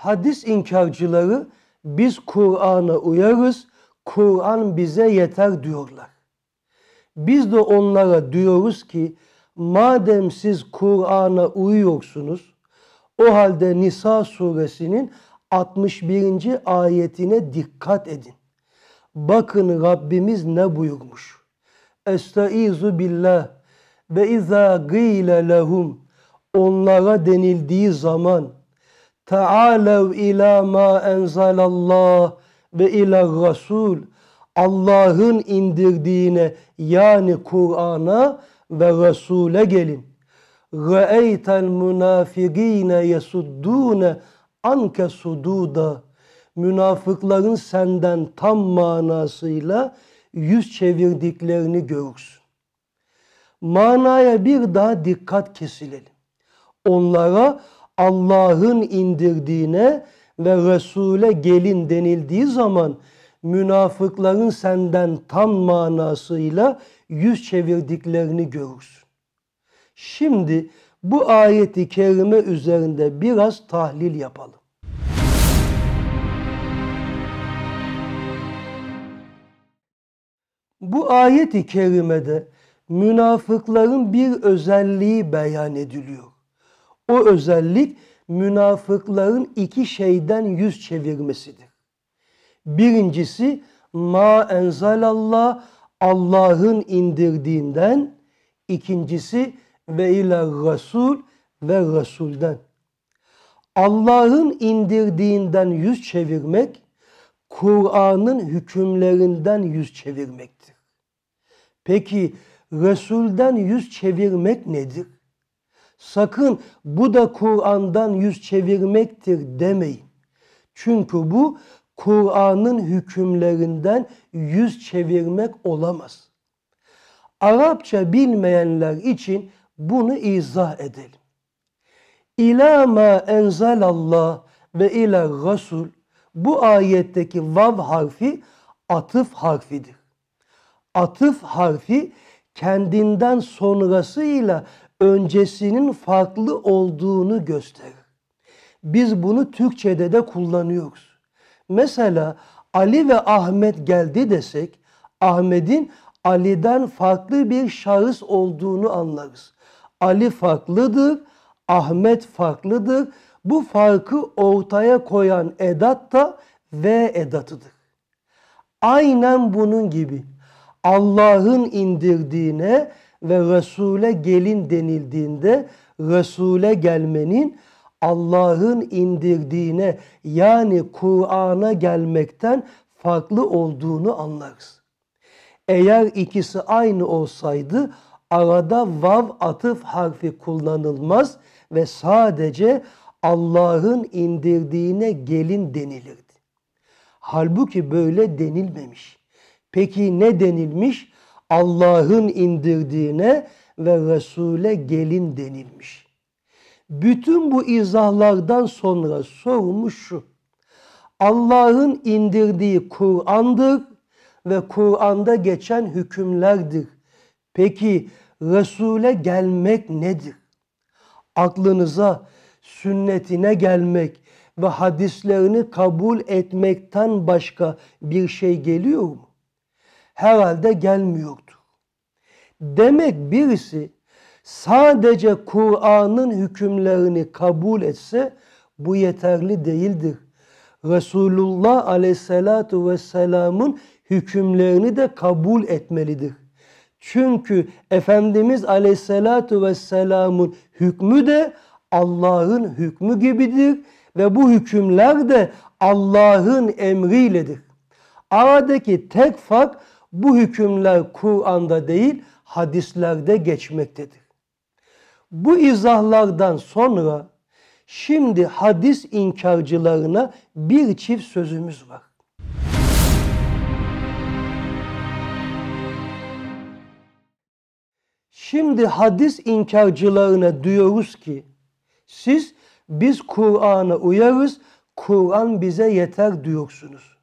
hadis inkarcıları biz Kur'an'a uyarız, Kur'an bize yeter diyorlar. Biz de onlara diyoruz ki madem siz Kur'an'a uyuyorsunuz o halde Nisa suresinin 61. ayetine dikkat edin. Bakın Rabbimiz ne buyurmuş. Estaizu billah ve izâ gîle lehum onlara denildiği zaman Teâlev ilâ mâ enzalallah ve ilâ rasul Allah'ın indirdiğine yani Kur'an'a ve Resul'e gelin. Re'eytel münafigîne yesuddûne anke sududa. Münafıkların senden tam manasıyla yüz çevirdiklerini görürsün. Manaya bir daha dikkat kesilelim. Onlara Allah'ın indirdiğine ve Resul'e gelin denildiği zaman münafıkların senden tam manasıyla yüz çevirdiklerini görürsün. Şimdi bu ayeti kerime üzerinde biraz tahlil yapalım. Bu ayeti kerimede münafıkların bir özelliği beyan ediliyor. O özellik münafıkların iki şeyden yüz çevirmesidir. Birincisi ma enzalallah Allah'ın indirdiğinden, ikincisi ve ile Resul ve Resul'den. Allah'ın indirdiğinden yüz çevirmek, Kur'an'ın hükümlerinden yüz çevirmektir. Peki Resul'den yüz çevirmek nedir? Sakın bu da Kur'an'dan yüz çevirmektir demeyin. Çünkü bu Kur'an'ın hükümlerinden yüz çevirmek olamaz. Arapça bilmeyenler için bunu izah edelim. İlâ mâ enzelallah ve ilâ rasul bu ayetteki vav harfi atıf harfidir. Atıf harfi kendinden sonrasıyla öncesinin farklı olduğunu gösterir. Biz bunu Türkçe'de de kullanıyoruz. Mesela Ali ve Ahmet geldi desek Ahmet'in Ali'den farklı bir şahıs olduğunu anlarız. Ali farklıdır, Ahmet farklıdır. Bu farkı ortaya koyan edat da V edatıdır. Aynen bunun gibi Allah'ın indirdiğine ve Resul'e gelin denildiğinde Resul'e gelmenin Allah'ın indirdiğine yani Kur'an'a gelmekten farklı olduğunu anlarız. Eğer ikisi aynı olsaydı arada vav atıf harfi kullanılmaz ve sadece Allah'ın indirdiğine gelin denilirdi. Halbuki böyle denilmemiş. Peki ne denilmiş? Allah'ın indirdiğine ve Resul'e gelin denilmiş. Bütün bu izahlardan sonra sorumuz şu. Allah'ın indirdiği Kur'an'dır ve Kur'an'da geçen hükümlerdir. Peki Resul'e gelmek nedir? Aklınıza sünnetine gelmek ve hadislerini kabul etmekten başka bir şey geliyor mu? Herhalde gelmiyordu. Demek birisi sadece Kur'an'ın hükümlerini kabul etse bu yeterli değildir. Resulullah aleyhissalatu vesselamın hükümlerini de kabul etmelidir. Çünkü Efendimiz aleyhissalatu vesselamın hükmü de Allah'ın hükmü gibidir ve bu hükümler de Allah'ın emriyledir. Aradaki tek fark bu hükümler Kur'an'da değil hadislerde geçmektedir. Bu izahlardan sonra şimdi hadis inkarcılarına bir çift sözümüz var. Şimdi hadis inkarcılarına diyoruz ki siz biz Kur'an'a uyarız, Kur'an bize yeter diyorsunuz.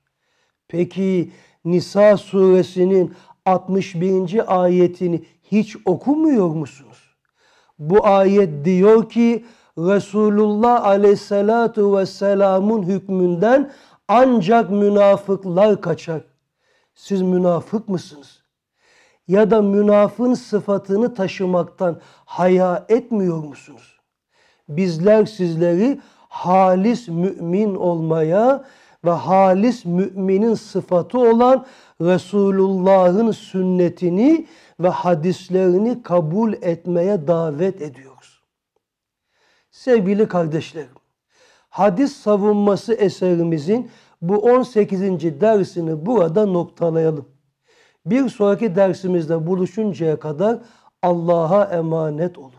Peki Nisa suresinin 61. ayetini hiç okumuyor musunuz? Bu ayet diyor ki Resulullah aleyhissalatu vesselamın hükmünden ancak münafıklar kaçar. Siz münafık mısınız? Ya da münafın sıfatını taşımaktan haya etmiyor musunuz? Bizler sizleri halis mümin olmaya ve halis müminin sıfatı olan Resulullah'ın sünnetini ve hadislerini kabul etmeye davet ediyoruz. Sevgili kardeşlerim, hadis savunması eserimizin bu 18. dersini burada noktalayalım. Bir sonraki dersimizde buluşuncaya kadar Allah'a emanet olun.